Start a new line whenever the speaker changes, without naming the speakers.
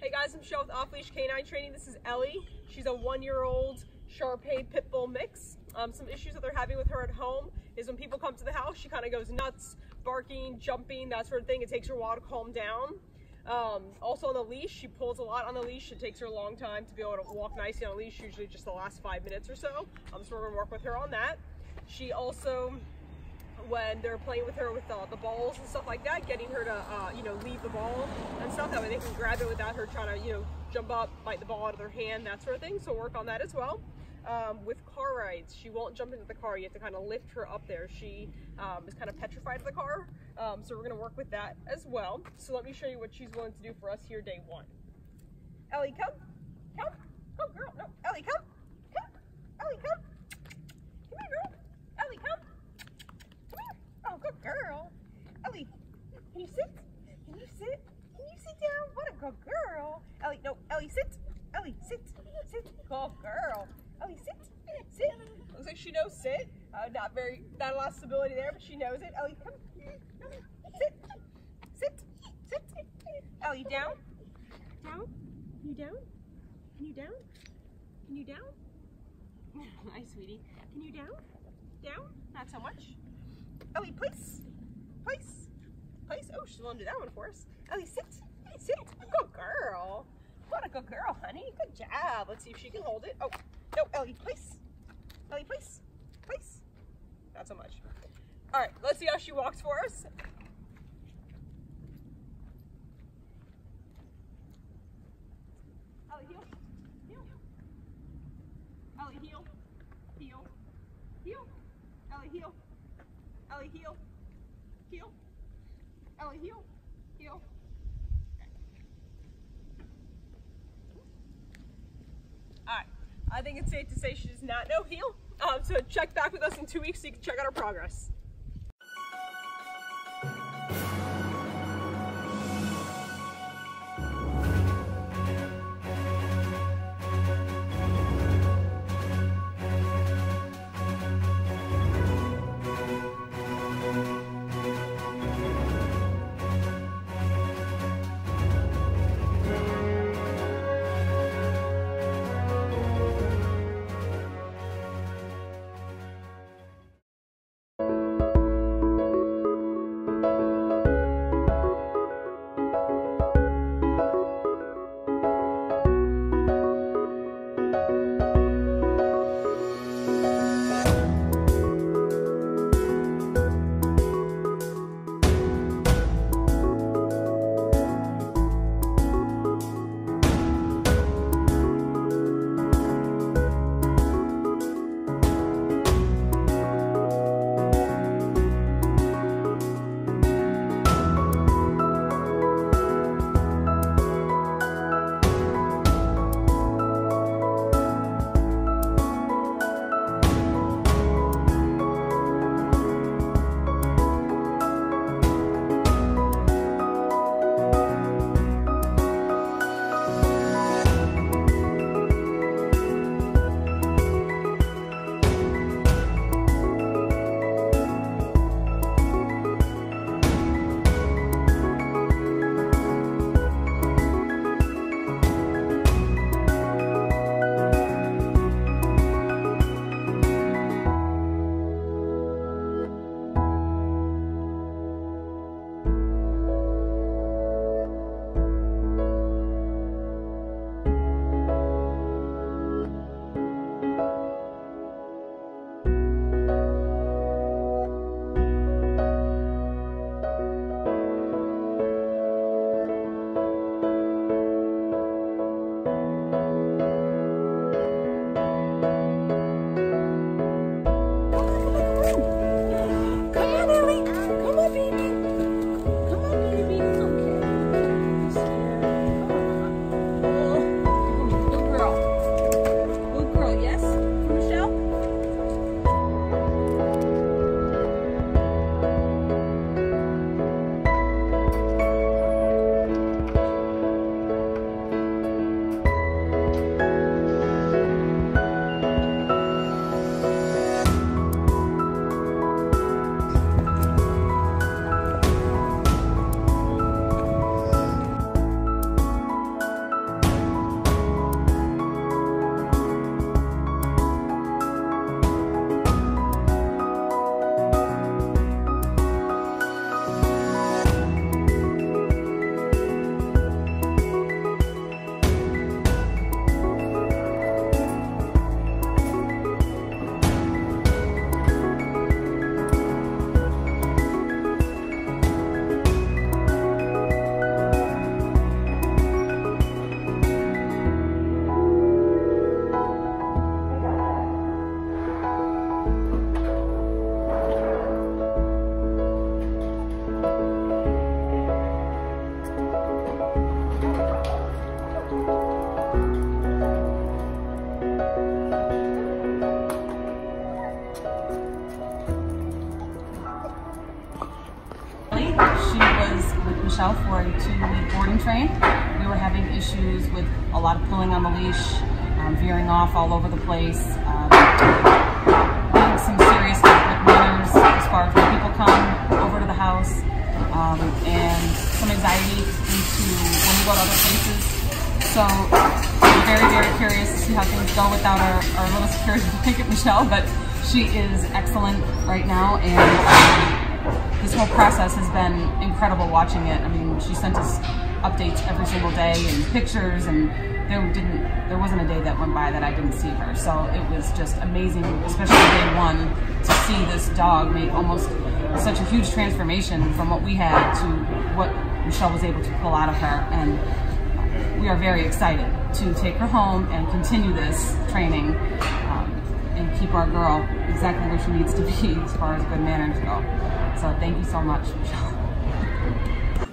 Hey guys, I'm Michelle with Off Leash Canine Training. This is Ellie. She's a one year old Shar-Pei Pit Bull mix. Um, some issues that they're having with her at home is when people come to the house, she kind of goes nuts, barking, jumping, that sort of thing. It takes her a while to calm down. Um, also on the leash, she pulls a lot on the leash. It takes her a long time to be able to walk nicely on a leash, usually just the last five minutes or so. Um, so we're gonna work with her on that. She also when they're playing with her with uh, the balls and stuff like that, getting her to, uh, you know, leave the ball and stuff. That way they can grab it without her trying to, you know, jump up, bite the ball out of their hand, that sort of thing. So work on that as well. Um, with car rides, she won't jump into the car. You have to kind of lift her up there. She um, is kind of petrified of the car. Um, so we're going to work with that as well. So let me show you what she's willing to do for us here day one. Ellie, come. Come. Come, girl. No. Ellie, come. Come. Ellie, come. Come here, girl. Ellie, come. Come here. Oh, good girl. Ellie, can you sit? Can you sit? Can you sit down? What a good girl. Ellie, no. Ellie, sit. Ellie, sit. Sit. Good girl. Ellie, sit. Sit. She knows sit. Uh, not very, not a lot of stability there, but she knows it. Ellie, come. come. Sit. Sit. Sit. Ellie, down. Down. Can you down? Can you down? Can you down? Hi, sweetie. Can you down? Down? Not so much. Ellie, place. Place. Place. Oh, she's willing to do that one for us. Ellie, sit. Sit. Good girl. What a good girl, honey. Good job. Let's see if she can hold it. Oh, no, Ellie, place. Ellie, please, Place. Not so much. All right, let's see how she walks for us. Ellie, heel. Heel. Ellie, heel. Heel. Ellie, heel. Ellie, heel. Heel. Ellie, heel. Heel. Alright, I think it's safe to say she does not know heel. Um, so check back with us in two weeks so you can check out our progress.
For a two-week boarding train. We were having issues with a lot of pulling on the leash, um, veering off all over the place, um, some serious conflict manners as far as when people come over to the house, um, and some anxiety into when we go to other places. So I'm very, very curious to see how things go without our, our little security blanket, Michelle, but she is excellent right now, and this whole process has been incredible watching it. I mean, she sent us updates every single day and pictures, and there didn't, there wasn't a day that went by that I didn't see her. So it was just amazing, especially day one, to see this dog make almost such a huge transformation from what we had to what Michelle was able to pull out of her, and we are very excited to take her home and continue this training um, and keep our girl exactly where she needs to be as far as good manners go. So thank you so much, Michelle.